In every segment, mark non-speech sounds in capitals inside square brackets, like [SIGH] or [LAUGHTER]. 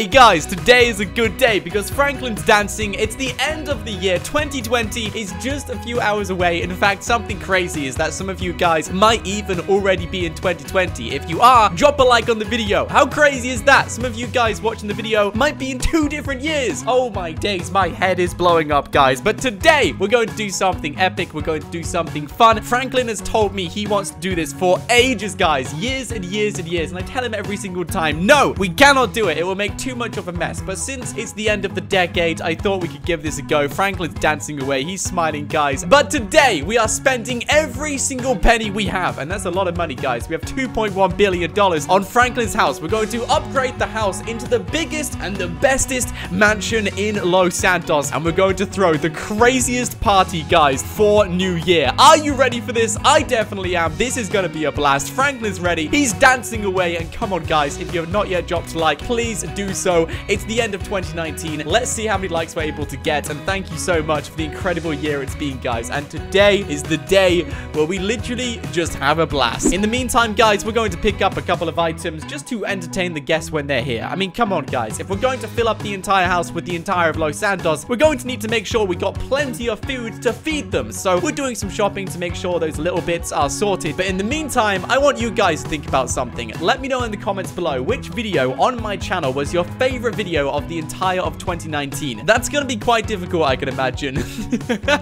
today, guys, today is a good day because Franklin's dancing. It's the end of the year. 2020 is just a few hours away. In fact, something crazy is that some of you guys might even already be in 2020. If you are, drop a like on the video. How crazy is that? Some of you guys watching the video might be in two different years. Oh my days, my head is blowing up, guys. But today, we're going to do something epic. We're going to do something fun. Franklin has told me he wants to do this for ages, guys. Years and years and years. And I tell him every single time, no, we cannot do it. It will make too much of a mess. But since it's the end of the decade, I thought we could give this a go. Franklin's dancing away. He's smiling, guys. But today, we are spending every single penny we have. And that's a lot of money, guys. We have $2.1 billion on Franklin's house. We're going to upgrade the house into the biggest and the bestest mansion in Los Santos. And we're going to throw the craziest party, guys, for New Year. Are you ready for this? I definitely am. This is going to be a blast. Franklin's ready. He's dancing away. And come on, guys, if you have not yet dropped a like, please do so. It's the end of 2019. Let's see how many likes we're able to get. And thank you so much for the incredible year it's been, guys. And today is the day where we literally just have a blast. In the meantime, guys, we're going to pick up a couple of items just to entertain the guests when they're here. I mean, come on, guys. If we're going to fill up the entire house with the entire of Los Santos, we're going to need to make sure we got plenty of food to feed them. So we're doing some shopping to make sure those little bits are sorted. But in the meantime, I want you guys to think about something. Let me know in the comments below which video on my channel was your favorite video of the entire of 2019. That's going to be quite difficult, I can imagine. [LAUGHS]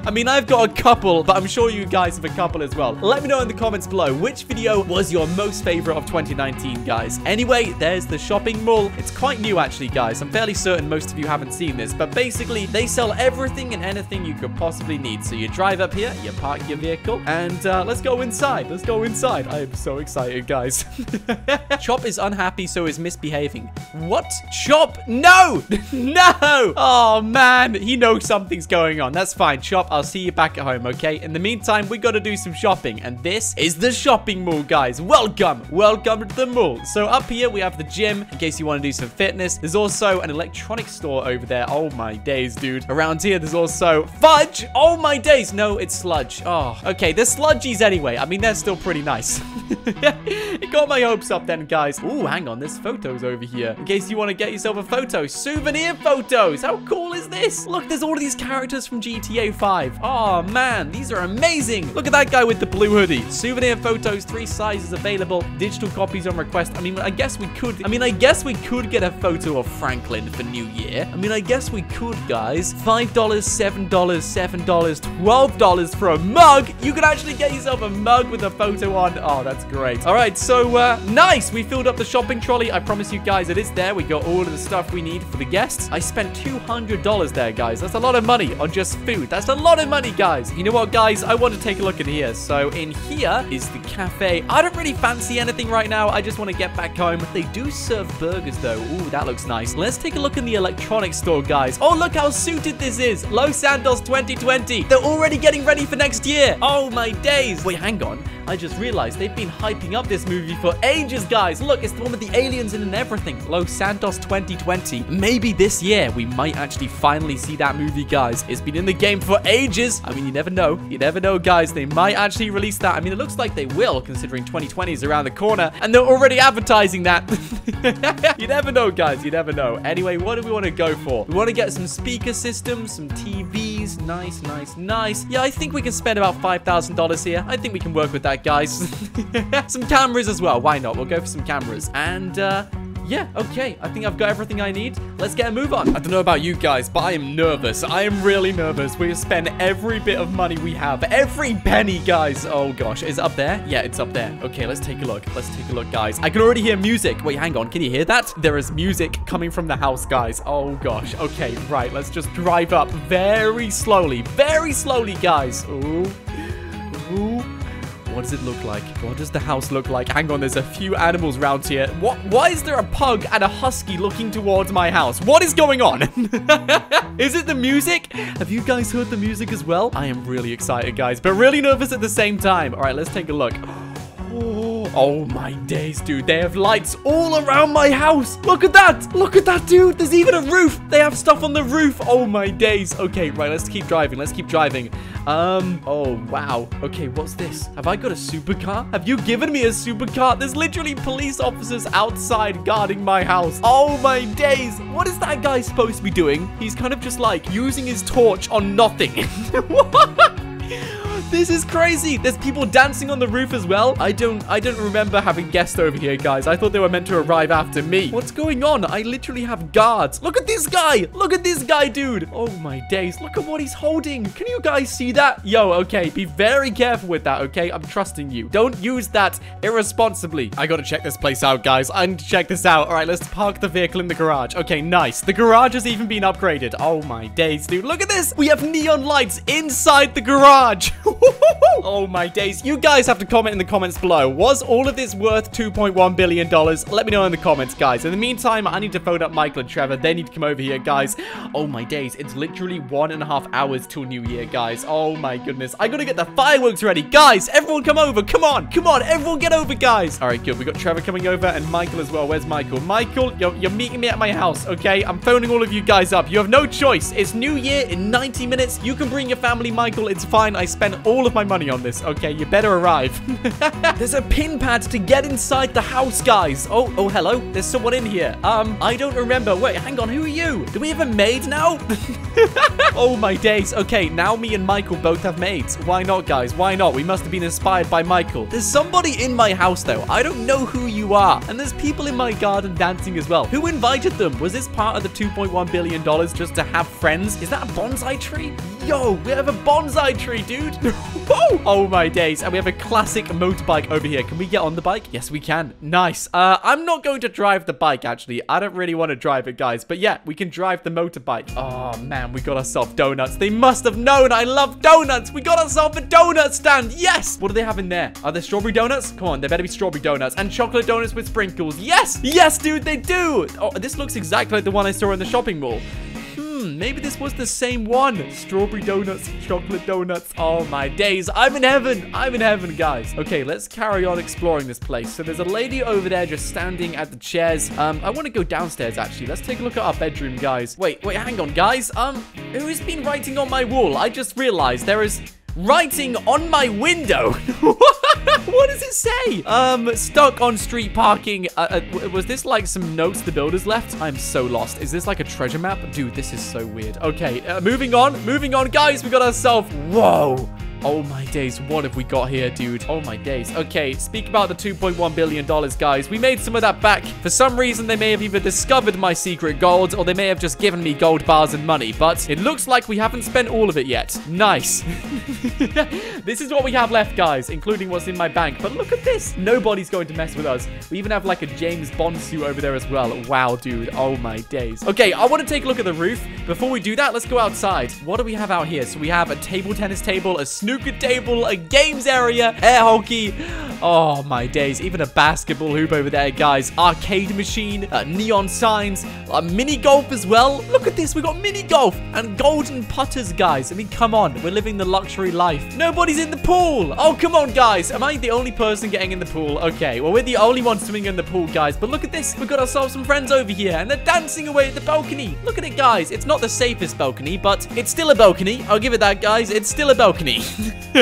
I mean, I've got a couple, but I'm sure you guys have a couple as well. Let me know in the comments below which video was your most favorite of 2019, guys. Anyway, there's the shopping mall. It's quite new, actually, guys. I'm fairly certain most of you haven't seen this, but basically, they sell everything and anything you could possibly need. So you drive up here, you park your vehicle, and uh, let's go inside. Let's go inside. I am so excited, guys. [LAUGHS] Chop is unhappy, so is misbehaving. What? Chop? No! [LAUGHS] no! Oh, man. He knows something's going on. That's fine. Chop, I'll see you back at home, okay? In the meantime, we got to do some shopping, and this is the shopping mall, guys. Welcome. Welcome to the mall. So up here, we have the gym, in case you want to do some fitness. There's also an electronics store over there. Oh, my days, dude. Around here, there's also fudge. Oh, my days. No, it's sludge. Oh, okay. There's sludgies anyway. I mean, they're still pretty nice. [LAUGHS] it got my hopes up then, guys. Ooh, hang on. There's photos over here. In case you want to get yourself a photo. Souvenir photos. How cool is this? Look, there's all of these characters from GTA 5. Oh, man. These are amazing. Look at that guy with the blue hoodie. Souvenir photos, three sizes available. Digital copies on request. I mean, I guess we could... I mean, I guess we could get a photo of Franklin for New Year. I mean, I guess we could, guys. $5, $7, $7, $12 for a mug. You can actually get yourself a mug with a photo on. Oh, that's great. All right, so uh, nice. We filled up the shopping trolley. I promise you guys it is there. We got all of the stuff we need for the guests. I spent $200 there, guys. That's a lot of money on just food. That's a lot of money, guys. You know what, guys? I want to take a look in here. So in here is the cafe. I don't really fancy anything right now. I just want to get back home. They do serve burgers, though. Ooh, that looks nice. Let's take a look in the electronics store, guys. Oh, look how suited this is. Los Santos 2020. They're already getting ready for next year. Oh, my days. Wait, hang on. I just realized they've been hyping up this movie for ages, guys. Look, it's the one with the aliens in and everything. Los Santos 2020. Maybe this year we might actually finally see that movie, guys. It's been in the game for ages. I mean, you never know. You never know, guys. They might actually release that. I mean, it looks like they will, considering 2020 is around the corner, and they're already advertising that. [LAUGHS] you never know, guys. You never know. Anyway, what do we want to go for? We want to get some speaker systems, some TVs. Nice, nice, nice. Yeah, I think we can spend about $5,000 here. I think we can work with that, guys. [LAUGHS] some cameras as well. Why not? We'll go for some cameras. And, uh, yeah, okay. I think I've got everything I need. Let's get a move on. I don't know about you guys, but I am nervous. I am really nervous. We have spent every bit of money we have. Every penny, guys. Oh, gosh. Is it up there? Yeah, it's up there. Okay, let's take a look. Let's take a look, guys. I can already hear music. Wait, hang on. Can you hear that? There is music coming from the house, guys. Oh, gosh. Okay, right. Let's just drive up very slowly. Very slowly, guys. Ooh. What does it look like? What does the house look like? Hang on, there's a few animals around here. What? Why is there a pug and a husky looking towards my house? What is going on? [LAUGHS] is it the music? Have you guys heard the music as well? I am really excited, guys, but really nervous at the same time. All right, let's take a look. Oh. My days, dude. They have lights all around my house. Look at that. Look at that, dude. There's even a roof. They have stuff on the roof. Oh my days. Okay, right. Let's keep driving. Let's keep driving. Um, oh, wow. Okay, what's this? Have I got a supercar? Have you given me a supercar? There's literally police officers outside guarding my house. Oh my days. What is that guy supposed to be doing? He's kind of just like using his torch on nothing. [LAUGHS] what? This is crazy. There's people dancing on the roof as well. I don't I don't remember having guests over here, guys. I thought they were meant to arrive after me. What's going on? I literally have guards. Look at this guy. Look at this guy, dude. Oh my days. Look at what he's holding. Can you guys see that? Yo, okay. Be very careful with that, okay? I'm trusting you. Don't use that irresponsibly. I gotta check this place out, guys. I need to check this out. All right, let's park the vehicle in the garage. Okay, nice. The garage has even been upgraded. Oh my days, dude. Look at this. We have neon lights inside the garage. [LAUGHS] [LAUGHS] oh my days. You guys have to comment in the comments below. Was all of this worth $2.1 billion? Let me know in the comments, guys. In the meantime, I need to phone up Michael and Trevor. They need to come over here, guys. Oh my days. It's literally one and a half hours till New Year, guys. Oh my goodness. I gotta get the fireworks ready. Guys, everyone come over. Come on. Come on. Everyone get over, guys. All right, good. We got Trevor coming over and Michael as well. Where's Michael? Michael, you're, you're meeting me at my house, okay? I'm phoning all of you guys up. You have no choice. It's New Year in 90 minutes. You can bring your family, Michael. It's fine. I spent all of my money on this. Okay, you better arrive. [LAUGHS] There's a pin pad to get inside the house, guys. Oh, oh, hello. There's someone in here. Um, I don't remember. Wait, hang on. Who are you? Do we have a maid now? [LAUGHS] oh, my days. Okay, now me and Michael both have maids. Why not, guys? Why not? We must have been inspired by Michael. There's somebody in my house, though. I don't know who you are. And there's people in my garden dancing as well. Who invited them? Was this part of the $2.1 billion just to have friends? Is that a bonsai tree? Yo, we have a bonsai tree, dude. [LAUGHS] oh my days. And we have a classic motorbike over here. Can we get on the bike? Yes, we can. Nice. Uh, I'm not going to drive the bike, actually. I don't really want to drive it, guys. But yeah, we can drive the motorbike. Oh, man, we got ourselves donuts. They must have known I love donuts. We got ourselves a donut stand. Yes. What do they have in there? Are there strawberry donuts? Come on, there better be strawberry donuts. And chocolate donuts with sprinkles. Yes. Yes, dude, they do. Oh, this looks exactly like the one I saw in the shopping mall. Maybe this was the same one. Strawberry donuts, chocolate donuts. Oh, my days. I'm in heaven. I'm in heaven, guys. Okay, let's carry on exploring this place. So there's a lady over there just standing at the chairs. Um, I want to go downstairs, actually. Let's take a look at our bedroom, guys. Wait, wait, hang on, guys. Um, who's been writing on my wall? I just realized there is writing on my window. [LAUGHS] [LAUGHS] what does it say? Um, stuck on street parking. Uh, uh, was this like some notes the builders left? I'm so lost. Is this like a treasure map? Dude, this is so weird. Okay, uh, moving on. Moving on, guys. We got ourselves... Whoa. Oh my days, what have we got here, dude? Oh my days. Okay, speak about the $2.1 billion, guys. We made some of that back. For some reason, they may have either discovered my secret gold, or they may have just given me gold bars and money. But it looks like we haven't spent all of it yet. Nice. [LAUGHS] this is what we have left, guys, including what's in my bank. But look at this. Nobody's going to mess with us. We even have like a James Bond suit over there as well. Wow, dude. Oh my days. Okay, I want to take a look at the roof. Before we do that, let's go outside. What do we have out here? So we have a table tennis table, a table, a games area, air hockey. Oh, my days. Even a basketball hoop over there, guys. Arcade machine, uh, neon signs, uh, mini golf as well. Look at this. We got mini golf and golden putters, guys. I mean, come on. We're living the luxury life. Nobody's in the pool. Oh, come on, guys. Am I the only person getting in the pool? Okay, well, we're the only ones swimming in the pool, guys. But look at this. We've got ourselves some friends over here, and they're dancing away at the balcony. Look at it, guys. It's not the safest balcony, but it's still a balcony. I'll give it that, guys. It's still a balcony. [LAUGHS] [LAUGHS]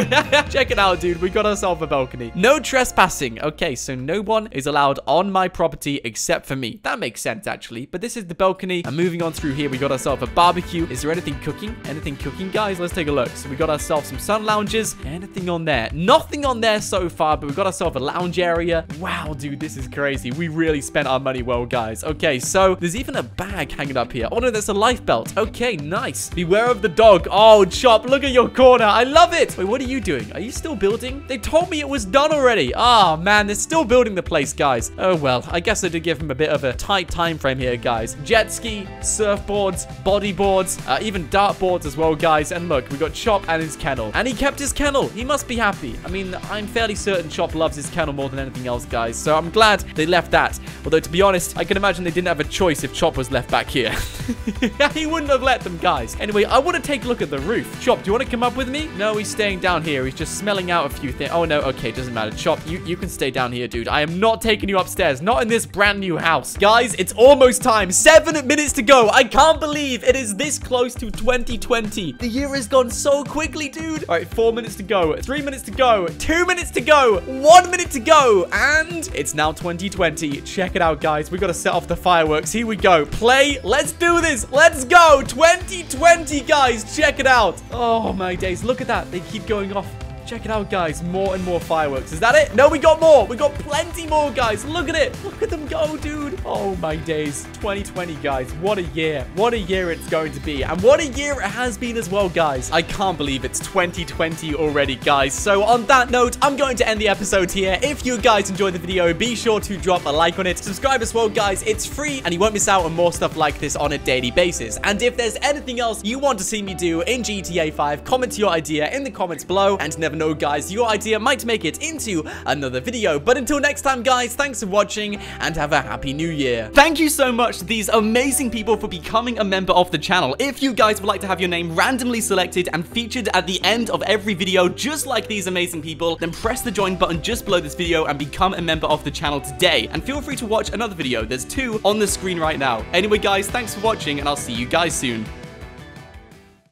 Check it out, dude. We got ourselves a balcony. No trespassing. Okay, so no one is allowed on my property except for me. That makes sense, actually. But this is the balcony. And moving on through here, we got ourselves a barbecue. Is there anything cooking? Anything cooking, guys? Let's take a look. So we got ourselves some sun lounges. Anything on there? Nothing on there so far, but we got ourselves a lounge area. Wow, dude, this is crazy. We really spent our money well, guys. Okay, so there's even a bag hanging up here. Oh, no, there's a life belt. Okay, nice. Beware of the dog. Oh, Chop, look at your corner. I love it. Wait, what are you doing? Are you still building? They told me it was done already. Ah, oh, man, they're still building the place, guys. Oh, well, I guess I did give him a bit of a tight time frame here, guys. Jet ski, surfboards, bodyboards, uh, even dartboards as well, guys. And look, we got Chop and his kennel. And he kept his kennel. He must be happy. I mean, I'm fairly certain Chop loves his kennel more than anything else, guys. So I'm glad they left that. Although, to be honest, I can imagine they didn't have a choice if Chop was left back here. [LAUGHS] he wouldn't have let them, guys. Anyway, I want to take a look at the roof. Chop, do you want to come up with me? No, he's staying down here. He's just smelling out a few things. Oh, no. Okay, doesn't matter. Chop, you, you can stay down here, dude. I am not taking you upstairs. Not in this brand new house. Guys, it's almost time. Seven minutes to go. I can't believe it is this close to 2020. The year has gone so quickly, dude. All right, four minutes to go. Three minutes to go. Two minutes to go. One minute to go. And it's now 2020. Check it out, guys. We got to set off the fireworks. Here we go. Play. Let's do this. Let's go. 2020, guys. Check it out. Oh, my days. Look at that. They keep going off. Check it out, guys. More and more fireworks. Is that it? No, we got more. We got plenty more, guys. Look at it. Look at them go, dude. Oh, my days. 2020, guys. What a year. What a year it's going to be. And what a year it has been as well, guys. I can't believe it's 2020 already, guys. So on that note, I'm going to end the episode here. If you guys enjoyed the video, be sure to drop a like on it. Subscribe as well, guys. It's free, and you won't miss out on more stuff like this on a daily basis. And if there's anything else you want to see me do in GTA 5, comment your idea in the comments below. And never know, guys, your idea might make it into another video. But until next time, guys, thanks for watching and have a happy new year. Thank you so much to these amazing people for becoming a member of the channel. If you guys would like to have your name randomly selected and featured at the end of every video, just like these amazing people, then press the join button just below this video and become a member of the channel today. And feel free to watch another video. There's two on the screen right now. Anyway, guys, thanks for watching and I'll see you guys soon.